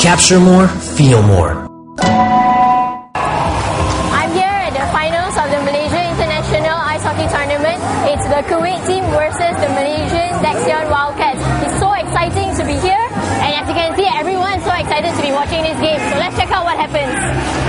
Capture more, feel more. I'm here at the finals of the Malaysia International Ice Hockey Tournament. It's the Kuwait team versus the Malaysian Daxion Wildcats. It's so exciting to be here, and as you can see, everyone's so excited to be watching this game. So let's check out what happens.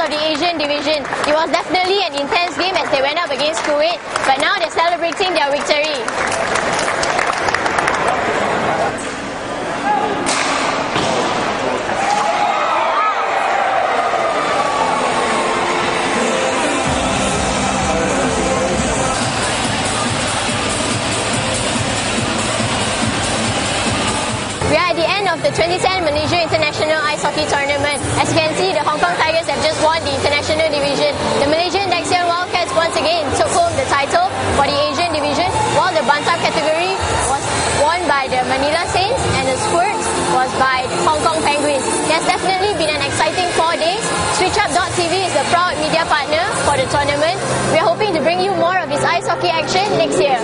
Of the Asian division. It was definitely an intense game as they went up against Kuwait, but now they're celebrating their victory. We are at the end of the 2010 Malaysia International Ice Hockey Tournament. As you can see, category was won by the Manila Saints and the Squirts was by Hong Kong Penguins. There's definitely been an exciting four days. SwitchUp.tv is the proud media partner for the tournament. We're hoping to bring you more of this ice hockey action next year.